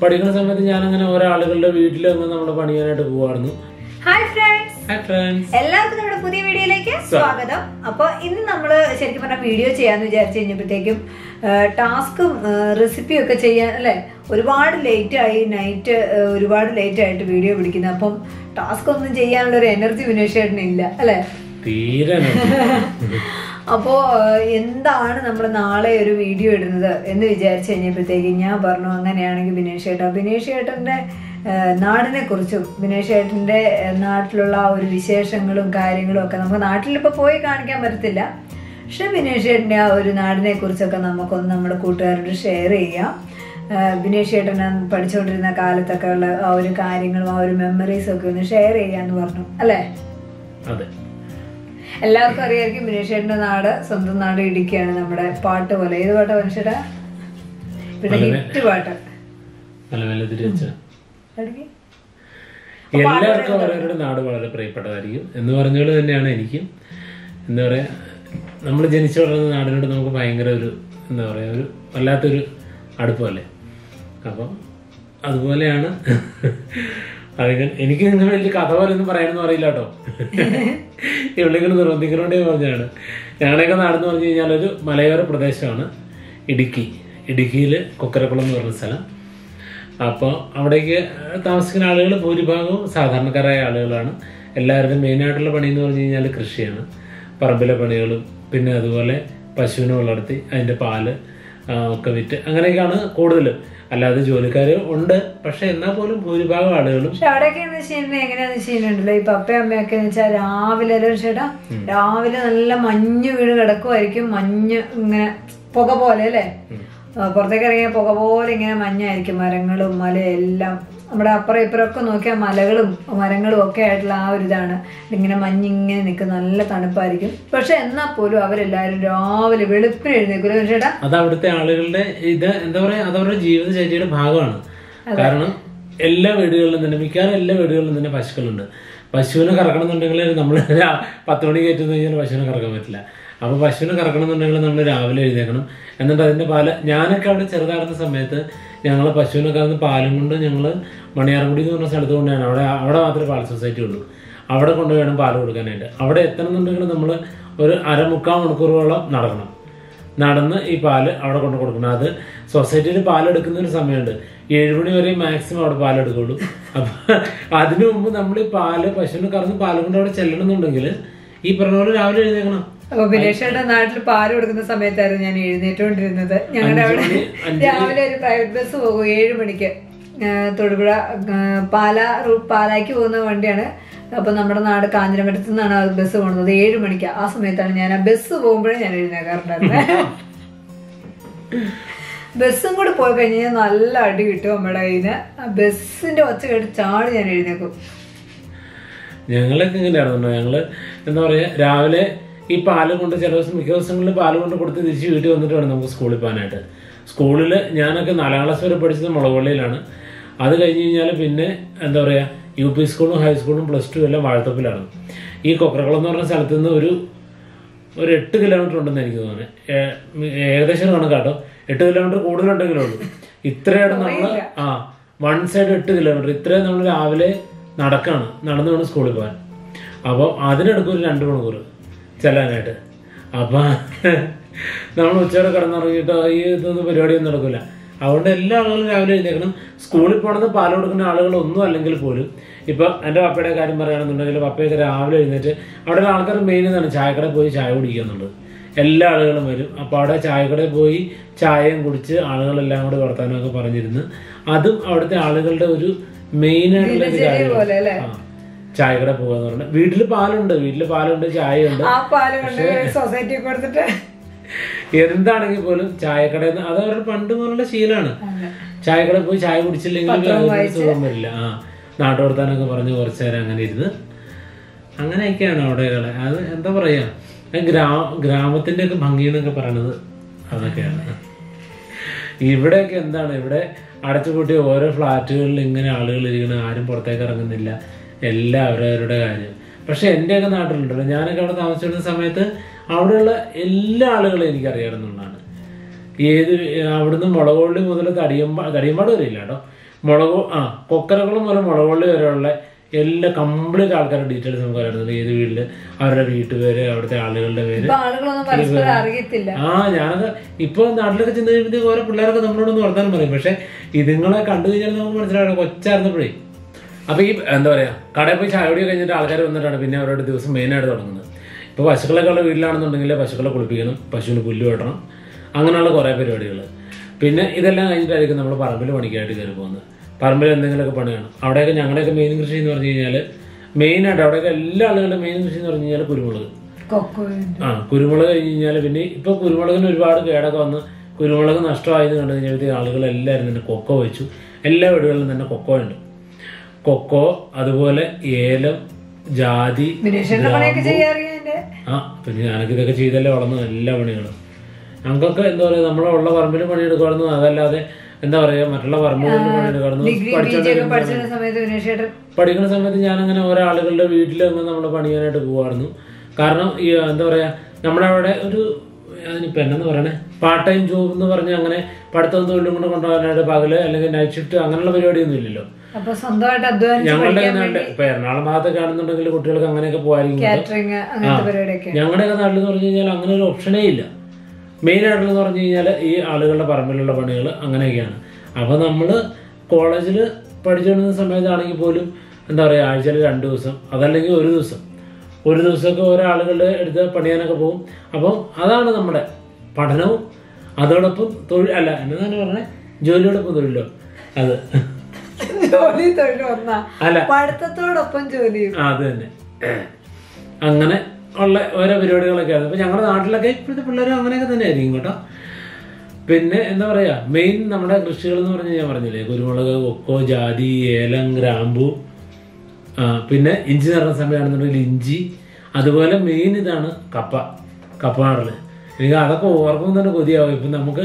പഠിക്കുന്ന സമയത്ത് ഞാൻ അങ്ങനെ ഓരോ ആളുകളുടെ വീട്ടിലൊന്ന് നമ്മൾ പണിയാനായിട്ട് പോവായിരുന്നു. ഹായ് ഫ്രണ്ട്സ് ഹായ് ഫ്രണ്ട്സ് എല്ലാവർക്കും നമ്മുടെ പുതിയ വീഡിയോയിലേക്ക് സ്വാഗതം. അപ്പൊ ഇന്ന് നമ്മൾ ശരിക്കും പറഞ്ഞ വീഡിയോ ചെയ്യാന്ന് വിചാരിച്ചു കഴിഞ്ഞപ്പോഴത്തേക്കും ടാസ്കും റെസിപ്പിയും ഒക്കെ ചെയ്യാൻ അല്ലെ? ഒരുപാട് ലേറ്റ് ആയി നൈറ്റ് ഒരുപാട് ലേറ്റ് ആയിട്ട് വീഡിയോ പിടിക്കുന്നത് അപ്പം ടാസ്ക് ഒന്നും ചെയ്യാനുള്ള ഒരു എനർജി വിനേഷേട്ടന് ഇല്ല അല്ലെ തീരെ അപ്പോ എന്താണ് നമ്മൾ നാളെ ഒരു വീഡിയോ ഇടുന്നത് എന്ന് വിചാരിച്ചു കഴിഞ്ഞപ്പോഴത്തേക്ക് ഞാൻ പറഞ്ഞു അങ്ങനെയാണെങ്കിൽ ബിനേഷ് ഏട്ടാ ബിനേഷ് ഏട്ടന്റെ നാടിനെ കുറിച്ചും ബിനേഷ് ചേട്ടന്റെ നാട്ടിലുള്ള ആ ഒരു വിശേഷങ്ങളും കാര്യങ്ങളും ഒക്കെ നമുക്ക് നാട്ടിലിപ്പോ പോയി കാണിക്കാൻ പറ്റത്തില്ല. പക്ഷെ ബിനേഷ് ഏട്ടന്റെ ആ ഒരു നാടിനെ കുറിച്ചൊക്കെ നമുക്കൊന്ന് നമ്മുടെ കൂട്ടുകാരോട് ഷെയർ ചെയ്യാം. ബിനേഷ് ചേട്ടൻ പഠിച്ചുകൊണ്ടിരുന്ന കാലത്തൊക്കെ ഉള്ള ആ ഒരു കാര്യങ്ങളും ആ ഒരു മെമ്മറീസും ഒക്കെ ഒന്ന് ഷെയർ ചെയ്യാന്ന് പറഞ്ഞു. അല്ലേ? അതെ. എല്ലാവർക്കും അറിയാമായിരിക്കും ബിനേഷേട്ടന്റെ നാട് സ്വന്തം നാട് ഇടുക്കിയാണ് നമ്മുടെ പാട്ട് പോലെ. ഏത് പാട്ടാ മനുഷ്യരാ പിന്നെ ഹിറ്റ് പാട്ട്. എല്ലാവർക്കും അവരവരുടെ നാട് വളരെ പ്രിയപ്പെട്ടതായിരിക്കും. എന്ന് പറഞ്ഞത് തന്നെയാണ് എനിക്കും. എന്താ പറയാ നമ്മൾ ജനിച്ചു വളർന്ന നാടിനോട് നമുക്ക് ഭയങ്കര ഒരു എന്താ പറയാ ഒരു വല്ലാത്തൊരു അടുപ്പമല്ലേ? അപ്പം അതുപോലെയാണ് എനിക്ക് നിങ്ങൾ വലിയ കഥ പോലൊന്നും പറയാനൊന്നും അറിയില്ല കേട്ടോ. ഇവിടേക്ക് നിർബന്ധിക്കണോണ്ടേ പറഞ്ഞാണ് ഞങ്ങളുടെയൊക്കെ നാടെന്ന് പറഞ്ഞു കഴിഞ്ഞാൽ ഒരു മലയോര പ്രദേശമാണ്. ഇടുക്കി. ഇടുക്കിയിൽ കൊക്കരക്കുളം എന്ന് പറഞ്ഞ സ്ഥലം. അപ്പോൾ അവിടേക്ക് താമസിക്കുന്ന ആളുകൾ ഭൂരിഭാഗവും സാധാരണക്കാരായ ആളുകളാണ്. എല്ലാവരുടെയും മെയിനായിട്ടുള്ള പണി എന്ന് പറഞ്ഞു കഴിഞ്ഞാൽ കൃഷിയാണ്. പറമ്പിലെ പണികളും പിന്നെ അതുപോലെ പശുവിനെ വളർത്തി അതിന്റെ പാൽ ഒക്കെ വിറ്റ് അങ്ങനെയൊക്കെയാണ് കൂടുതലും. അല്ലാതെ ജോലിക്കാർ ഉണ്ട്. പക്ഷെ എന്നാ പോലും ഭൂരിഭാഗം ആളുകളും പക്ഷെ അവിടെയൊക്കെ എന്ന് വെച്ച് കഴിഞ്ഞാൽ എങ്ങനെയാന്ന് വെച്ചിട്ടുണ്ടല്ലോ ഈ പപ്പയും അമ്മയൊക്കെ എന്ന് വെച്ചാൽ രാവിലെ ചേട്ടാ? രാവിലെ നല്ല മഞ്ഞ് വീട് കിടക്കുമായിരിക്കും മഞ്ഞ് ഇങ്ങനെ പുക പോലെ അല്ലേ? പുറത്തേക്ക് ഇറങ്ങിയ പുക പോലെ ഇങ്ങനെ മഞ്ഞായിരിക്കും. മരങ്ങളും മലയും എല്ലാം നമ്മുടെ അപ്പുറം ഇപ്പുറം ഒക്കെ നോക്കിയാൽ മലകളും മരങ്ങളും ഒക്കെ ആയിട്ടുള്ള ആ ഒരു ഇതാണ്. ഇങ്ങനെ മഞ്ഞിങ്ങനെ നിൽക്കുന്ന നല്ല തണുപ്പായിരിക്കും. പക്ഷെ എന്നാൽ പോലും അവരെല്ലാവരും രാവിലെ വെളുപ്പിന് എഴുന്നേക്കൂല ചേട്ടാ അത് അവിടുത്തെ ആളുകളുടെ ഇത് എന്താ പറയാ അത് അവരുടെ ജീവിതചര്യയുടെ ഭാഗമാണ്. കാരണം എല്ലാ വീടുകളിലും തന്നെ മിക്കവാറും എല്ലാ വീടുകളിലും തന്നെ പശുക്കളുണ്ട്. പശുവിനെ കറക്കണം എന്നുണ്ടെങ്കിൽ നമ്മൾ പത്ത് മണി കയറ്റുന്ന കഴിഞ്ഞാൽ പശുവിനെ കറക്കാൻ പറ്റില്ല. അപ്പൊ പശുവിനെ കറക്കണമെന്നുണ്ടെങ്കിൽ നമ്മൾ രാവിലെ എഴുതേക്കണം എന്നിട്ട് അതിന്റെ പാൽ ഞാനൊക്കെ അവിടെ ചെറുതായിരുന്ന സമയത്ത് ഞങ്ങൾ പശുവിനെ കറന്ന് പാലും കൊണ്ട് ഞങ്ങൾ മണിയാർകുടി എന്ന് പറഞ്ഞ സ്ഥലത്ത് കൊണ്ടാണ് അവിടെ അവിടെ മാത്രമേ പാൽ സൊസൈറ്റി ഉള്ളൂ. അവിടെ കൊണ്ട് വേണം പാൽ കൊടുക്കാനായിട്ട്. അവിടെ എത്തണമെന്നുണ്ടെങ്കിൽ നമ്മൾ ഒരു അരമുക്കാൽ മണിക്കൂറോളം നടക്കണം. നടന്ന് ഈ പാൽ അവിടെ കൊണ്ട് കൊടുക്കണം. അത് സൊസൈറ്റിയിൽ പാലെടുക്കുന്ന ഒരു സമയമുണ്ട്. ഏഴ് മണി വരെ മാക്സിമം അവിടെ പാലെടുക്കുള്ളൂ. അപ്പൊ അതിനു മുമ്പ് നമ്മൾ ഈ പാൽ പശുവിനെ കറന്ന് പാൽ കൊണ്ട് അവിടെ ചെല്ലണമെന്നുണ്ടെങ്കിൽ ഈ പറഞ്ഞ പോലെ രാവിലെ എഴുന്നേക്കണം അപ്പൊ നാട്ടിൽ പാൽ കൊടുക്കുന്ന സമയത്തായിരുന്നു ഞാൻ എഴുന്നേറ്റോണ്ടിരുന്നത്. ഞങ്ങളുടെ അവിടെ രാവിലെ ഒരു പ്രൈവറ്റ് ബസ് പോകും ഏഴ് മണിക്ക്. തൊടുപുഴ പാല റൂട്ട് പാലാക്ക് പോകുന്ന വണ്ടിയാണ്. അപ്പൊ നമ്മുടെ നാട് കാഞ്ഞിരമറ്റത്തു നിന്നാണ് ആ ബസ് പോകുന്നത് ഏഴ് മണിക്ക്. ആ സമയത്താണ് ഞാൻ ആ ബസ് പോകുമ്പോഴേ ഞാൻ എഴുന്നേക്കാറുണ്ടായിരുന്നത് ബസ്സും കൂടി പോയി കഴിഞ്ഞാൽ നല്ല അടി കിട്ടും നമ്മുടെ കയ്യിൽ നിന്ന് ആ ബസ്സിന്റെ ഒച്ച കേട്ട് ചാടി ഞാൻ എഴുന്നേക്കും. ഞങ്ങളൊക്കെ ഇങ്ങനെയാണെന്നുണ്ടോ ഞങ്ങൾ എന്താ പറയാ രാവിലെ ഈ പാൽ കൊണ്ട് ചില ദിവസം മിക്ക ദിവസങ്ങളിൽ പാൽ കൊണ്ട് കൊടുത്ത് തിരിച്ച് വീട്ടിൽ വന്നിട്ട് വേണം നമുക്ക് സ്കൂളിൽ പോകാനായിട്ട്. സ്കൂളിൽ ഞാനൊക്കെ നാലാം ക്ലാസ് വരെ പഠിച്ചത് മുളകുപള്ളിയിലാണ്. അത് കഴിഞ്ഞ് കഴിഞ്ഞാൽ പിന്നെ എന്താ പറയുക യു പി സ്കൂളും ഹൈസ്കൂളും പ്ലസ് ടു എല്ലാം വാഴത്തപ്പിലാണ്. ഈ കൊക്കറക്കുളം എന്ന് പറഞ്ഞ സ്ഥലത്ത് നിന്ന് ഒരു ഒരു എട്ട് കിലോമീറ്റർ ഉണ്ടെന്ന് എനിക്ക് തോന്നുന്നു. ഏകദേശം കണക്കാട്ടോ എട്ട് കിലോമീറ്റർ കൂടുതലുണ്ടെങ്കിലേ ഉള്ളൂ. ഇത്രയാണ് നമ്മൾ ആ വൺ സൈഡ് എട്ട് കിലോമീറ്റർ. ഇത്രയും നമ്മൾ രാവിലെ നടക്കാണ് നടന്നു വേണം സ്കൂളിൽ പോകാൻ. അപ്പോൾ അതിനെടുക്കും ഒരു രണ്ട് മണിക്കൂർ ചെല്ലാനായിട്ട്. അപ്പം നമ്മൾ ഉച്ചവരെ കിടന്നിറങ്ങിയിട്ട് ഈ ഇതൊന്നും പരിപാടിയൊന്നും നടക്കില്ല അതുകൊണ്ട് എല്ലാ ആളുകളും രാവിലെ എഴുന്നേക്കണം സ്കൂളിൽ പോകണമെന്ന് പാൽ കൊടുക്കുന്ന ആളുകളൊന്നും അല്ലെങ്കിൽ പോലും. ഇപ്പൊ എന്റെ പപ്പയുടെ കാര്യം പറയുകയാണെന്നുണ്ടെങ്കിൽ പപ്പയൊക്കെ രാവിലെ എഴുന്നേറ്റ് അവിടെ ആൾക്കാർ മെയിൻ എന്നാണ് ചായക്കടയിൽ പോയി ചായ കുടിക്കുക എന്നുള്ളത് എല്ലാ ആളുകളും വരും. അപ്പോൾ അവിടെ ചായക്കടയിൽ പോയി ചായയും കുടിച്ച് ആളുകളെല്ലാം കൂടെ വളർത്താനൊക്കെ പറഞ്ഞിരുന്നു. അതും അവിടുത്തെ ആളുകളുടെ ഒരു മെയിൻ ആയിട്ടുള്ള ഒരു? കാര്യമാണ്. ആ. ചായക്കട പോകാന്ന് പറഞ്ഞാൽ വീട്ടിൽ പാലുണ്ട് വീട്ടിൽ പാലുണ്ട് ചായയുണ്ട്. സൊസൈറ്റി കൊടുത്തിട്ട്. എന്താണെങ്കിൽ പോലും ചായക്കടയിൽ നിന്ന് അത് അവരുടെ പണ്ട് മുതലുള്ള ശീലാണ്. ചായക്കടയിൽ പോയി ചായ കുടിച്ചില്ലെങ്കിൽ സുഖം വരില്ല. ആ നാട്ടുവർത്താനൊക്കെ പറഞ്ഞ് കുറച്ചു നേരം അങ്ങനെ ഇരുന്ന്. അങ്ങനെയൊക്കെയാണ് അവിടെകളെ അത് എന്താ പറയാ? ഗ്രാ ഗ്രാമത്തിന്റെ ഒക്കെ ഭംഗി എന്നൊക്കെ പറയണത് അതൊക്കെയാണ്. ഇവിടെയൊക്കെ എന്താണ്? ഇവിടെ അടച്ചുപൂട്ടിയ ഓരോ ഫ്ലാറ്റുകളിൽ ഇങ്ങനെ ആളുകൾ ഇരിക്കണം ആരും പുറത്തേക്ക് ഇറങ്ങുന്നില്ല. എല്ലാം അവരവരുടെ കാര്യം. പക്ഷെ എന്റെയൊക്കെ നാട്ടിലുണ്ടല്ലോ. ഞാനൊക്കെ അവിടെ താമസിച്ചിരുന്ന സമയത്ത് അവിടെയുള്ള എല്ലാ ആളുകളും എനിക്കറിയാവുന്നതാണ് ഏത് അവിടുന്ന് മുളകുള്ളി മുതൽ തടിയമ്പാ തടിയമ്പാട് വരെയില്ല കേട്ടോ. മുളക് ആ കൊക്കരകുളം മുതൽ മുളകുള്ളി വരെയുള്ള എല്ലാ കംപ്ലീറ്റ് ആൾക്കാരുടെ ഡീറ്റെയിൽസ് നമുക്ക് അറിയുന്നത് ഏത് വീട്ടിൽ അവരുടെ വീട്ടുപേര് അവിടുത്തെ ആളുകളുടെ പേര്. ആ ഞാനത് ഇപ്പൊ നാട്ടിലൊക്കെ ചെന്ന് കഴിയുമ്പോഴത്തേക്ക് ഓരോ പിള്ളേരൊക്കെ നമ്മളോടൊന്ന് വർത്താനം പറയും. പക്ഷെ ഇതുങ്ങളെ കണ്ടു കഴിഞ്ഞാൽ നമുക്ക് മനസ്സിലാവും കൊച്ചായിരുന്നപ്പോഴേ അപ്പൊ ഈ എന്താ പറയാ കടയിൽ പോയി ചായ കുടി കഴിഞ്ഞിട്ട് ആൾക്കാർ വന്നിട്ടാണ് പിന്നെ അവരുടെ ദിവസം മെയിനായിട്ട് തുടങ്ങുന്നത്. ഇപ്പൊ പശുക്കളൊക്കെ ഉള്ള വീട്ടിലാണെന്നുണ്ടെങ്കിൽ പശുക്കളെ കുളിപ്പിക്കണം പശുവിന് പുല്ല് വെട്ടണം അങ്ങനെയുള്ള കുറേ പരിപാടികൾ പിന്നെ ഇതെല്ലാം കഴിഞ്ഞിട്ടായിരിക്കും നമ്മൾ പറമ്പിൽ പണിക്കായിട്ട് കയറി പോകുന്നത്. പറമ്പിൽ എന്തെങ്കിലുമൊക്കെ പണിയാണ്. അവിടെയൊക്കെ ഞങ്ങളുടെയൊക്കെ മെയിൻ കൃഷി എന്ന് പറഞ്ഞു കഴിഞ്ഞാൽ മെയിനായിട്ട് അവിടെയൊക്കെ എല്ലാ ആളുകളുടെ മെയിൻ കൃഷി എന്ന് പറഞ്ഞു കഴിഞ്ഞാൽ കുരുമുളക്. കൊക്കോ ആ കുരുമുളക് കഴിഞ്ഞ് കഴിഞ്ഞാൽ പിന്നെ ഇപ്പൊ കുരുമുളകിന് ഒരുപാട് കേടൊക്കെ വന്ന് കുരുമുളക് നഷ്ടമായത് കണ്ടു കഴിഞ്ഞപ്പോഴത്തേക്ക് ആളുകൾ എല്ലാവരും തന്നെ കൊക്കോ വെച്ചു. എല്ലാ വീടുകളിലും തന്നെ കൊക്കോ ഉണ്ട്. കൊക്കോ അതുപോലെ ഏലം ജാതി ആ പിന്നെ ഞാനൊക്കെ ഇതൊക്കെ ചെയ്തല്ലേ വളർന്നു എല്ലാ പണികളും. ഞങ്ങൾക്കൊക്കെ എന്താ പറയാ നമ്മളുള്ള പറമ്പിൽ പണിയെടുക്കുമായിരുന്നു. അതല്ലാതെ എന്താ പറയാ മറ്റുള്ള പറമ്പുകളിൽ പണിയെടുക്കുമായിരുന്നു. പഠിക്കുന്ന സമയത്ത് ഞാൻ ഞാനങ്ങനെ ഓരോ ആളുകളുടെ വീട്ടിൽ നിന്ന് നമ്മൾ പണിയാനായിട്ട് പോകുമായിരുന്നു കാരണം ഈ എന്താ പറയാ നമ്മുടെ അവിടെ ഒരു അതിനിപ്പോ എന്നു പറയണേ പാർട്ട് ടൈം ജോബ് എന്ന് പറഞ്ഞ് അങ്ങനെ പഠിത്തം തൊഴിലും കൊണ്ട് കൊണ്ടുപോകാനായിട്ട് പകൽ അല്ലെങ്കിൽ നൈറ്റ് ഷിഫ്റ്റ് അങ്ങനെയുള്ള പരിപാടിയൊന്നും ഇല്ലല്ലോ. അപ്പൊ സ്വന്തമായിട്ട് അധ്വാനിച്ച് ഞങ്ങളുടെ നാട്ടിൽ ഇപ്പൊ എറണാകുളം ഭാഗത്തൊക്കെ കാണുന്നുണ്ടെങ്കിൽ കുട്ടികൾക്ക് അങ്ങനെയൊക്കെ പോകാനും ഞങ്ങളുടെയൊക്കെ നാട്ടിൽ എന്ന് പറഞ്ഞു കഴിഞ്ഞാൽ അങ്ങനെ ഒരു ഓപ്ഷനേ ഇല്ല. മെയിൻ ആയിട്ടുള്ള പറഞ്ഞു കഴിഞ്ഞാൽ ഈ ആളുകളുടെ പറമ്പിലുള്ള പണികൾ അങ്ങനെയൊക്കെയാണ്. അപ്പൊ നമ്മൾ കോളേജിൽ പഠിച്ചുകൊണ്ടിരുന്ന സമയത്താണെങ്കിൽ പോലും എന്താ പറയുക ആഴ്ചയിൽ രണ്ട് ദിവസം അതല്ലെങ്കിൽ ഒരു ദിവസം. ഒരു ദിവസമൊക്കെ ഓരോ ആളുകളുടെ അടുത്ത് പണിയാനൊക്കെ പോകും. അപ്പം അതാണ് നമ്മുടെ പഠനവും. അതോടൊപ്പം തൊഴിൽ അല്ല എന്നു തന്നെ പറഞ്ഞാൽ ജോലിയോടൊപ്പം തൊഴിലോ അത്. ജോലി തൊഴിൽ ഒന്നാ പഠിത്തത്തോടൊപ്പം ജോലി അത് തന്നെ. അങ്ങനെ ഉള്ള ഓരോ പരിപാടികളൊക്കെ ആണ് അപ്പൊ ഞങ്ങളുടെ നാട്ടിലൊക്കെ ഇപ്പോഴത്തെ പിള്ളേരും അങ്ങനെയൊക്കെ തന്നെ ആയിരിക്കും കേട്ടോ. പിന്നെ എന്താ പറയാ മെയിൻ നമ്മുടെ കൃഷികൾ എന്ന് പറഞ്ഞ ഞാൻ പറഞ്ഞില്ലേ കുരുമുളക് കൊക്കോ ജാതി ഏലം ഗ്രാമ്പു പിന്നെ ഇഞ്ചി നടന്ന സമയമാണെന്നുണ്ടെങ്കിൽ ഇഞ്ചി അതുപോലെ മെയിൻ ഇതാണ് കപ്പ കപ്പ നടൽ എനിക്ക് അതൊക്കെ ഓർക്കുമ്പോൾ തന്നെ കൊതിയാവും. ഇപ്പൊ നമുക്ക്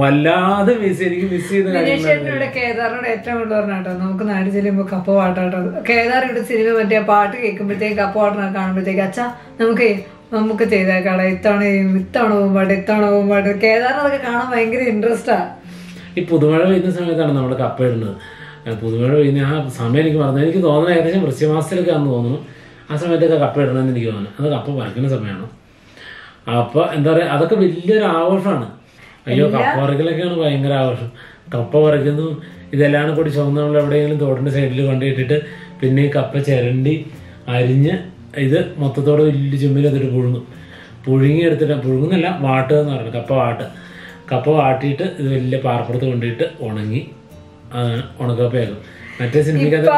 വല്ലാതെ മിസ് എനിക്ക് മിസ് ചെയ്ത കേദാറിനോട് ഏറ്റവും കൂടുതൽ പറഞ്ഞാട്ടോ നമുക്ക് നാട് ചെല്ലുമ്പോ കപ്പ പാട്ടാട്ടോ. കേദാർ ഇവിടെ സിനിമ പറ്റിയ പാട്ട് കേൾക്കുമ്പോഴത്തേക്ക് കപ്പ പാട്ടിനെ കാണുമ്പോഴത്തേക്ക് അച്ഛാ നമുക്ക് നമുക്ക് ചെയ്തേക്കാടാ ഇത്തവണ ഇത്തവണ പോകുമ്പോ ഇത്തവണ പോകുമ്പോ കേദാറിന് അതൊക്കെ കാണാൻ ഭയങ്കര ഇൻട്രസ്റ്റാ ഈ പുതുമഴ പെയ്യുന്ന സമയത്താണ് നമ്മുടെ കപ്പ ഇടുന്നത്. പുതുമഴ പെയ്യുന്ന ആ സമയം എനിക്ക് പറഞ്ഞു എനിക്ക് തോന്നുന്നത് ഏകദേശം വൃശ്യമാസത്തിലൊക്കെ ആണെന്ന് തോന്നുന്നു. ആ സമയത്തൊക്കെ കപ്പ ഇടണമെന്ന് എനിക്ക് തോന്നുന്നു. അത് കപ്പ പറിക്കുന്ന സമയമാണ്. അപ്പൊ എന്താ പറയാ അതൊക്കെ വലിയൊരു ആഘോഷമാണ്. അയ്യോ കപ്പ വറക്കലൊക്കെയാണ് ഭയങ്കര ആഘോഷം. കപ്പ പറിക്കുന്നു ഇതെല്ലാം കൂടി ചുവന്ന നമ്മൾ എവിടെയെങ്കിലും തോടിന്റെ സൈഡിൽ കൊണ്ടുപോയിട്ടിട്ട് പിന്നെ ഈ കപ്പ ചിരണ്ടി അരിഞ്ഞ് ഇത് മൊത്തത്തോടെ വലിയ ചുമ്മിൽ അതിട്ട് പുഴുങ്ങും. പുഴുങ്ങി എടുത്തിട്ട് പുഴുങ്ങുന്നല്ല വാട്ടുക എന്ന് പറയുന്നത് കപ്പ വാട്ട് കപ്പ വാട്ടിയിട്ട് ഇത് വലിയ പാർപ്പുറത്ത് കൊണ്ടുപോയിട്ട് ഉണങ്ങി ആ, ഉണക്കപ്പയാക്കും മറ്റേ സിനിമയ്ക്ക് കണ്ടിട്ട്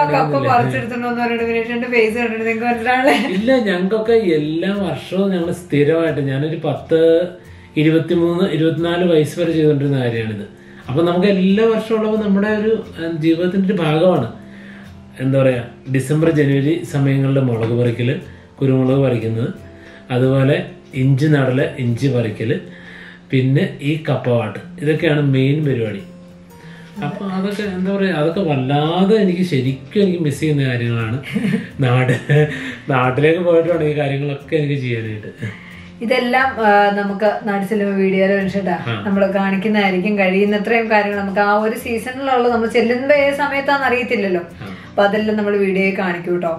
ഇല്ല ഞങ്ങൾക്കൊക്കെ എല്ലാ വർഷവും ഞങ്ങൾ സ്ഥിരമായിട്ട് ഞാനൊരു പത്ത് ഇരുപത്തിമൂന്ന് ഇരുപത്തിനാല് വയസ്സ് വരെ ചെയ്തുകൊണ്ടിരുന്ന കാര്യമാണിത്. അപ്പൊ നമുക്ക് എല്ലാ വർഷവും ഉള്ളപ്പോൾ നമ്മുടെ ഒരു ജീവിതത്തിന്റെ ഒരു ഭാഗമാണ്. എന്താ പറയുക ഡിസംബർ ജനുവരി സമയങ്ങളിൽ മുളക് പറിക്കൽ കുരുമുളക് പറിക്കുന്നത്. അതുപോലെ ഇഞ്ചി നടൽ ഇഞ്ചി പറിക്കൽ പിന്നെ ഈ കപ്പവാട്ട്. ഇതൊക്കെയാണ് മെയിൻ പരിപാടി. അപ്പൊ അതൊക്കെ എന്താ പറയാ അതൊക്കെ വല്ലാതെ എനിക്ക് ശരിക്കും എനിക്ക് മിസ് ചെയ്യുന്ന കാര്യങ്ങളാണ്. നാട് നാട്ടിലേക്ക് പോയിട്ടുണ്ടെങ്കിൽ ഈ കാര്യങ്ങളൊക്കെ എനിക്ക് ചെയ്യാനായിട്ട്. ഇതെല്ലാം നമുക്ക് നാട്ടു സിനിമ വീഡിയോയിൽ വെച്ചിട്ടാ. നമ്മൾ കാണിക്കുന്നതായിരിക്കും കഴിയുന്നത്രയും കാര്യങ്ങൾ നമുക്ക് ആ ഒരു സീസണിലുള്ള നമ്മൾ ചെല്ലുമ്പോൾ ഏത് സമയത്താന്ന് അറിയത്തില്ലല്ലോ. അപ്പൊ അതെല്ലാം നമ്മൾ വീഡിയോയിൽ കാണിക്കും കേട്ടോ.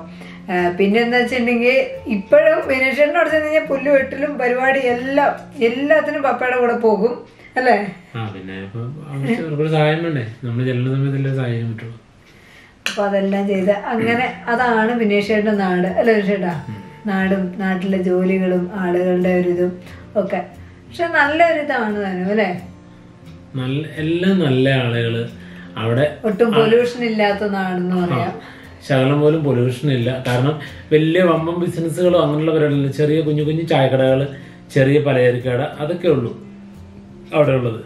പിന്നെ എന്താ വെച്ചിട്ടുണ്ടെങ്കിൽ ഇപ്പോഴും വിനേഷനോട് ചെന്ന് കഴിഞ്ഞാൽ പുല്ല് വെട്ടലും പരിപാടി എല്ലാം എല്ലാത്തിനും പപ്പയുടെ കൂടെ പോകും അല്ലേ? അപ്പൊ അതെല്ലാം ചെയ്ത് അങ്ങനെ അതാണ് വിനേഷേട്ടന്റെ നാട് അല്ലേ വിനേഷേട്ടാ? നാടും നാട്ടിലെ ജോലികളും ആളുകളുടെ ഒരു ഇതും ഒക്കെ. പക്ഷെ നല്ലൊരു ഇതാണ് തന്നെ അല്ലേ? നല്ല എല്ലാം നല്ല ആളുകൾ. അവിടെ ഒട്ടും പൊല്യൂഷൻ ഇല്ലാത്ത നാടെന്ന് പറയാം. ശകലം പോലും പൊല്യൂഷൻ ഇല്ല. കാരണം വലിയ വമ്പം ബിസിനസ്സുകളോ അങ്ങനെയുള്ള പരിപാടികളില്ല. ചെറിയ കുഞ്ഞു കുഞ്ഞു ചായക്കടകൾ ചെറിയ പലചരക്കട അതൊക്കെ ഉള്ളൂ അവിടെ ഉള്ളത്.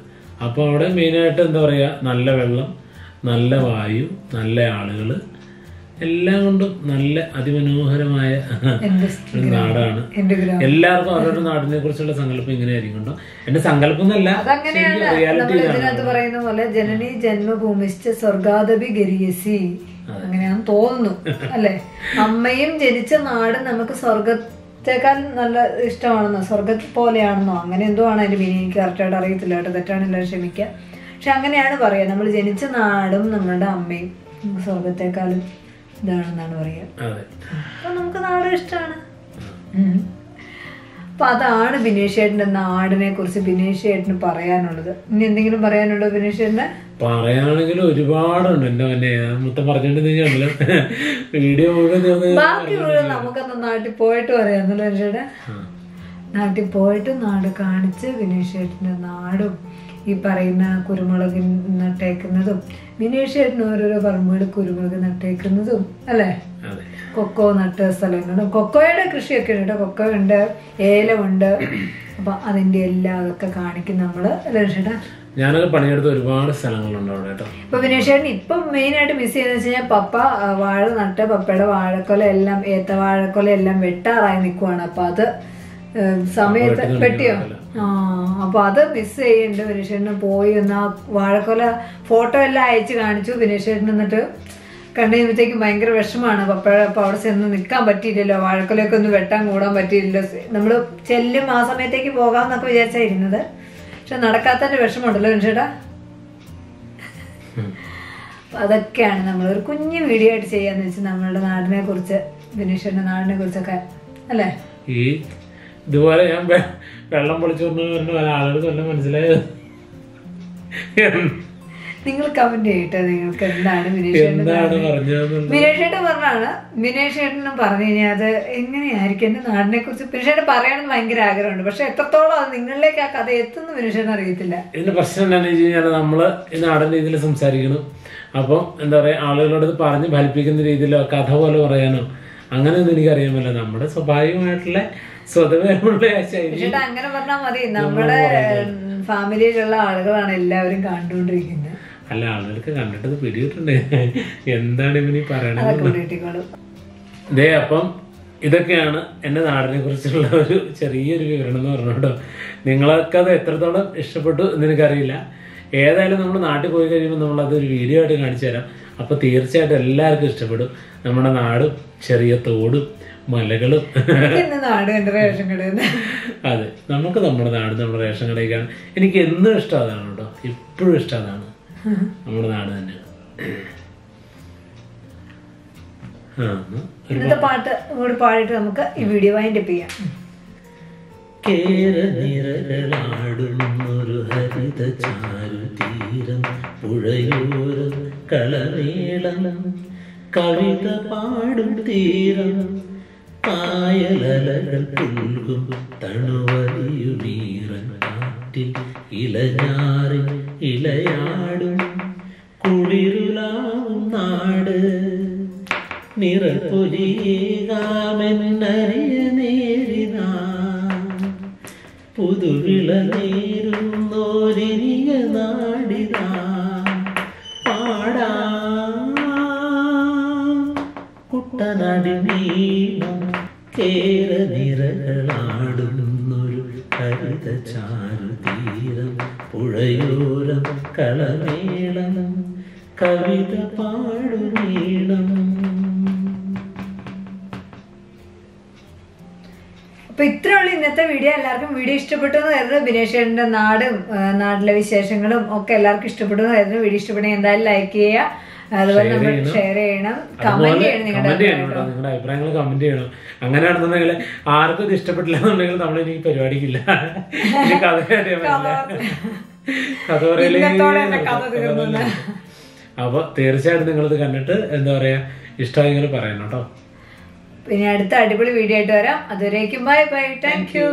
അപ്പോൾ അവിടെ മെയിനായിട്ട് എന്താ പറയുക? നല്ല വെള്ളം നല്ല വായു നല്ല ആളുകൾ എല്ലാം കൊണ്ടും നല്ല അതിമനോഹരമായ ഒരു നാടാണ്. എല്ലാവർക്കും അവരുടെ നാടിനെ കുറിച്ചുള്ള സങ്കല്പം ഇങ്ങനെ ആയിരിക്കും കേട്ടോ എന്റെ സങ്കല്പം എന്നല്ല റിയാലിറ്റി പറയുന്ന പോലെ ജനനി ജന്മഭൂമിശ്ച സ്വർഗാദപി ഗരിയസി. അങ്ങനെയാന്ന് തോന്നുന്നു അല്ലെ? അമ്മയും ജനിച്ച നാട് നമുക്ക് സ്വർഗ സ്വർഗത്തേക്കാൾ നല്ല ഇഷ്ടമാണെന്നോ സ്വർഗത്തെ പോലെയാണെന്നോ അങ്ങനെ എന്തോ ആണ് അതിന്റെ മീനിങ് എനിക്ക് കറക്റ്റായിട്ട് അറിയത്തില്ല കേട്ടോ തെറ്റാണെല്ലാം ക്ഷമിക്കുക. പക്ഷെ അങ്ങനെയാണ് പറയുക നമ്മൾ ജനിച്ച നാടും നമ്മളുടെ അമ്മയും സ്വർഗത്തെക്കാളും ഇതാണെന്നാണ് പറയുക. അപ്പൊ നമുക്ക് നാട് ഇഷ്ടമാണ്. അപ്പൊ അതാണ് ബിനേഷ് ചേട്ടന്റെ നാടിനെ കുറിച്ച് ബിനേഷ് ചേട്ടന് പറയാനുള്ളത്. ഇനി എന്തെങ്കിലും പറയാനുണ്ടോ ബിനേഷ് ചേട്ടന്? പറയാണെങ്കിൽ ഒരുപാടുണ്ട്. എന്റെ മുന്നെ മൊത്തം പറഞ്ഞിട്ടുണ്ടെങ്കിൽ വീഡിയോ മുഴുവൻ ബാക്കി മുഴുവൻ നമുക്കൊന്ന് നാട്ടിൽ പോയിട്ട് പറയാം. ബിനേഷ് നാട്ടിൽ പോയിട്ട് നാട് കാണിച്ച് ബിനേഷ് ചേട്ടന്റെ നാടും ഈ പറയുന്ന കുരുമുളക് നട്ടേക്കുന്നതും ബിനേഷ് ചേട്ടന് ഓരോരോ പറമ്പുകൾ കുരുമുളക് നട്ടേക്കുന്നതും അല്ലേ? കൊക്കോ നട്ട സ്ഥലങ്ങളും കൊക്കോയുടെ കൃഷിയൊക്കെ ഉണ്ട് കേട്ടോ. കൊക്കോ ഉണ്ട് ഏലമുണ്ട് അപ്പൊ അതിന്റെ എല്ലാം അതൊക്കെ കാണിക്കും നമ്മൾ ലക്ഷ്മണ ഞാനത് പണിയെടുത്ത ഒരുപാട് സ്ഥലങ്ങളുണ്ട് അവിടെ കേട്ടോ. ഇപ്പൊ വിനേഷേട്ടൻ ഇപ്പം മെയിൻ ആയിട്ട് മിസ് ചെയ്യുന്ന വെച്ച് കഴിഞ്ഞാൽ പപ്പ വാഴ നട്ട് പപ്പയുടെ വാഴക്കൊല എല്ലാം ഏത്ത വാഴക്കൊല എല്ലാം വെട്ടാറായി നിൽക്കുവാണ് അപ്പൊ അത് സമയത്ത് പെട്ടിയോ? ആ അപ്പൊ അത് മിസ് ചെയ്യുന്നുണ്ട് വിനേഷേട്ടന് പോയി ഒന്ന് ആ വാഴക്കൊല ഫോട്ടോ എല്ലാം അയച്ച് കാണിച്ചു വിനേഷേട്ടൻ എന്നിട്ട് കണ്ടു കഴിയുമ്പോഴത്തേക്കും ഭയങ്കര വിഷമാണ്. പപ്പയുടെ അപ്പൊ അവിടെ ചെന്ന് നിൽക്കാൻ പറ്റിയില്ലല്ലോ. വാഴക്കൊലയൊക്കെ ഒന്ന് വെട്ടാൻ കൂടാൻ പറ്റിയില്ലല്ലോ. നമ്മൾ ചെല്ലും ആ സമയത്തേക്ക് പോകാമെന്നൊക്കെ എന്നൊക്കെ വിചാരിച്ചായിരുന്നത്. പക്ഷെ നടക്കാത്തതിന്റെ വിഷമമുണ്ടല്ലോ മനുഷ്യടാ അതൊക്കെയാണ് നമ്മൾ ഒരു കുഞ്ഞു വീഡിയോ ആയിട്ട് ചെയ്യാന്ന് വെച്ചാൽ നമ്മളുടെ നാടിനെ കുറിച്ച് വിനീഷന്റെ നാടിനെ കുറിച്ചൊക്കെ അല്ലേ? ഈ ഇതുപോലെ ഞാൻ വെള്ളം പൊളിച്ചു കൊണ്ട് പല ആളുകൾക്ക് വല്ല മനസ്സിലായത്. നിങ്ങൾ കമന്റ് ചെയ്യട്ടെ നിങ്ങൾക്ക് എന്താണ് മിനേഷേട്ടൻ പറഞ്ഞാണ് മിനേഷേട്ടനും പറഞ്ഞു കഴിഞ്ഞാൽ അത് എങ്ങനെയായിരിക്കും? എന്റെ നാടിനെ കുറിച്ച് മിനേഷേട്ടൻ പറയണമെന്ന് ഭയങ്കര ആഗ്രഹമുണ്ട്. പക്ഷെ എത്രത്തോളം അത് നിങ്ങളിലേക്ക് ആ കഥ എത്തുന്നു മിനേഷേട്ടൻ അറിയത്തില്ല. ഇതിന്റെ പ്രശ്നം എന്താണെന്ന് വെച്ച് കഴിഞ്ഞാൽ നമ്മൾ ഈ നാടൻ രീതിയിൽ സംസാരിക്കണം അപ്പം എന്താ പറയാ ആളുകളോട് പറഞ്ഞ് ഫലിപ്പിക്കുന്ന രീതിയിലോ കഥ പോലെ പറയാനോ അങ്ങനെയൊന്നും എനിക്കറിയാൻ പറ്റില്ല. നമ്മുടെ സ്വാഭാവികമായിട്ടുള്ള സ്വതവേമുള്ള ശൈലി. അങ്ങനെ പറഞ്ഞാൽ മതി. നമ്മുടെ ഫാമിലിയിലുള്ള ആളുകളാണ് എല്ലാവരും കണ്ടുകൊണ്ടിരിക്കുന്നത്. അല്ല ആളുകൾക്ക് കണ്ടിട്ട് ഇത് പിടിയിട്ടുണ്ട് എന്താണ് ഇവന് പറയണത്? അപ്പം ഇതൊക്കെയാണ് എന്റെ നാടിനെ കുറിച്ചുള്ള ഒരു ചെറിയൊരു വിവരണം എന്ന് പറഞ്ഞു കേട്ടോ. നിങ്ങളൊക്കെ അത് എത്രത്തോളം ഇഷ്ടപ്പെട്ടു എന്ന് എനിക്കറിയില്ല. ഏതായാലും നമ്മൾ നാട്ടിൽ പോയി കഴിയുമ്പോൾ നമ്മൾ അതൊരു വീഡിയോ ആയിട്ട് കാണിച്ചു തരാം. അപ്പോൾ തീർച്ചയായിട്ടും എല്ലാവർക്കും ഇഷ്ടപ്പെടും. നമ്മുടെ നാടും ചെറിയ തോടും മലകളും. അതെ നമുക്ക് നമ്മുടെ നാട് നമ്മുടെ റേഷൻ കടയിലാണ് എനിക്ക് എന്നും ഇഷ്ടം അതാണ് കേട്ടോ. എപ്പോഴും ഇഷ്ടം അതാണ്. നമ്മുടെ നാട് തന്നെ. ഇന്നത്തെ പാട്ട് കൂടി പാടിയിട്ട് നമുക്ക് ഈ വീഡിയോ വൈൻഡപ്പ് ചെയ്യാം. കേരനിരകളാടുന്നൊരു ഹരിത ചാരുതീരം പുഴയോരം കളമേളം കവിത പാടും തീരം. കായലലകൾ പുൽകും തണുവലിയുമീറൻ കാറ്റിൽ ഇലഞ്ഞാറിൽ ഇലയാടും കുളിരുളാവും നാട്. നിറപ്പൊലിയേകാമെന്നറിയ നേരിനാ പുതുവിള നേരുന്നോരിനിയ നാടിനാ പാടാ. കുട്ടനാടി നീളം കേര നിരകളാടുന്നൊരു ഹരിത ചാരുതീരം പുഴയോരം കളമേളം കവിത പാടുമീളം. അപ്പൊ ഇത്രയുള്ള ഇന്നത്തെ വീഡിയോ. എല്ലാവർക്കും വീഡിയോ ഇഷ്ടപ്പെട്ടു എന്ന് കരുതുന്നു. ബിനേഷ് ചേട്ടന്റെ നാടും നാട്ടിലെ വിശേഷങ്ങളും ഒക്കെ എല്ലാവർക്കും ഇഷ്ടപ്പെട്ടു എന്ന് കരുതുന്നു. വീഡിയോ ഇഷ്ടപ്പെട്ടെങ്കിൽ എന്തായാലും ലൈക്ക് ചെയ്യുക. അതുപോലെ നമ്മൾ ഷെയർ ചെയ്യണം. കമന്റ് ചെയ്യണം നിങ്ങളുടെ കമന്റ് ചെയ്യണം കേട്ടോ. നിങ്ങളുടെ അഭിപ്രായങ്ങൾ കമന്റ് ചെയ്യണം. അങ്ങനെയാണെന്നുണ്ടെങ്കിൽ ആർക്കും ഇത് ഇഷ്ടപ്പെട്ടില്ല എന്നുണ്ടെങ്കിൽ നമ്മൾ ഇനി പരിപാടിക്കില്ല കഥ കഥ പറയലേ. അപ്പൊ തീർച്ചയായിട്ടും നിങ്ങളിത് കണ്ടിട്ട് എന്താ പറയാ ഇഷ്ടമായെങ്കിൽ പറയണം കേട്ടോ. പിന്നെ അടുത്ത അടിപൊളി വീഡിയോ ആയിട്ട് വരാം. അതുവരേക്കും ബൈ ബൈ താങ്ക് യു